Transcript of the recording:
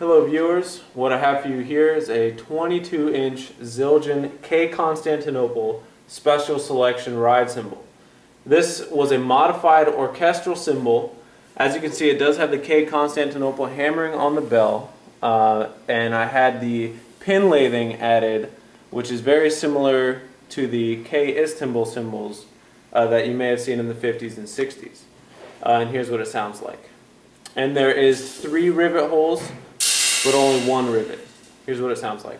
Hello viewers, what I have for you here is a 22 inch Zildjian K Constantinople Special Selection ride cymbal. This was a modified orchestral cymbal. As you can see it does have the K Constantinople hammering on the bell uh, and I had the pin lathing added which is very similar to the K Istanbul cymbals uh, that you may have seen in the 50s and 60s. Uh, and here's what it sounds like. And there is three rivet holes but only one rivet. Here's what it sounds like.